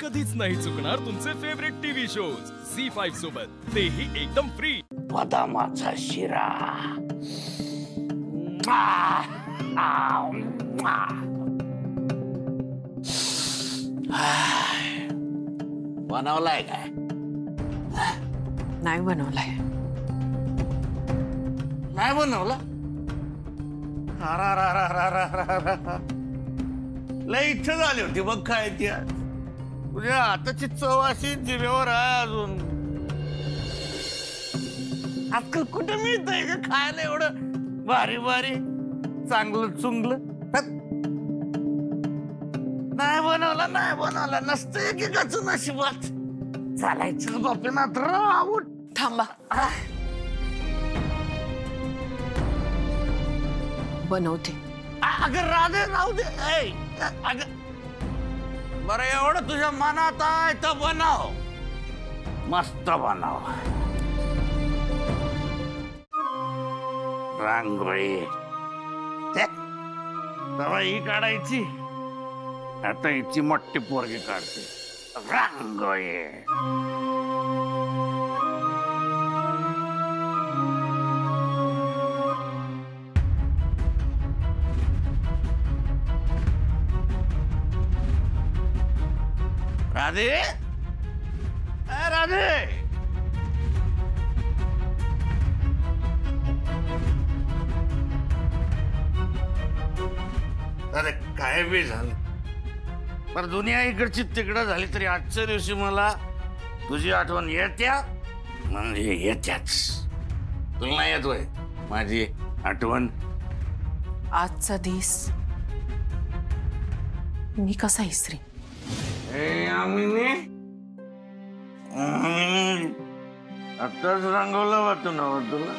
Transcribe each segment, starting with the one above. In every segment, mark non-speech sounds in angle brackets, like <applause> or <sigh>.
कधीच नाही चुकणार तुमचे favourite TV shows C five सोबत. तेही एकदम फ्री बदामाचा शिरा! बनवलाय काय? नाही बनवलाय. नाही बनवला? अरा रा रा रा रा रा रा रा. लय इच्छा झाली होती बघ काय ती तुझ्या हाताची चव अशी जिभेवर आहे अजून आजकाल कुठे मिळतंय का खायला एवढं भारी भारी चांगलं चुंगलं नाही बनवलं नाही बनवलं नसतं एकेकाचं नशिबात चालायचं गोपीनाथ राव थांबा बनवते अगं राधे राहू दे अगं बरं एवढं तुझ्या मनात आहे तर बनव मस्त बनव रांगोळी। तेव्हा ही काढायची। आता हिची मोठी पोरगी काढते। रांगोळी। राधे? राधे! अरे, काय झालं? पर दुनिया इकडची झाली तरी आजच्या दिवशी मला तुझी आठवण येत्या? म्हणजे येत्याच. तुला नाही दिस मी कसा इसरी आत्ताच रंगवलं वाटतो ना तुला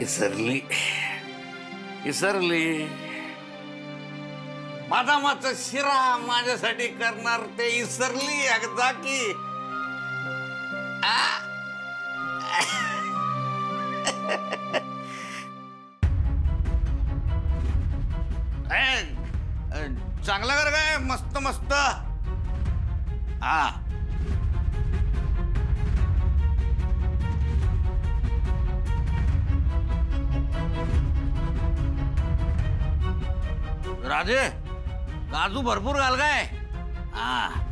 इसरली इसरली बदामाचा शिरा माझ्यासाठी करणार ते इसरली एकदा की. आ? <laughs> चांगलं कर काय? मस्त मस्त. हा. राजे काजू भरपूर घाल गए हा.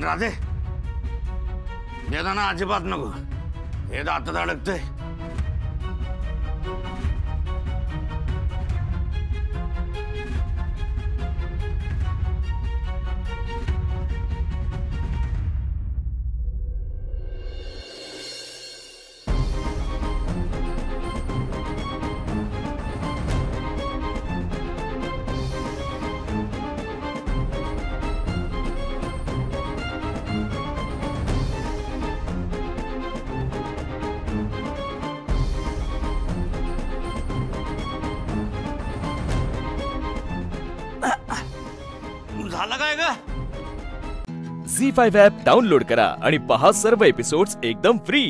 आणि राधे वेदना अजिबात नको हे दातात अडकतंय झालं काय ऐप डाउनलोड करा पहा सर्व एपिसोड्स एकदम फ्री.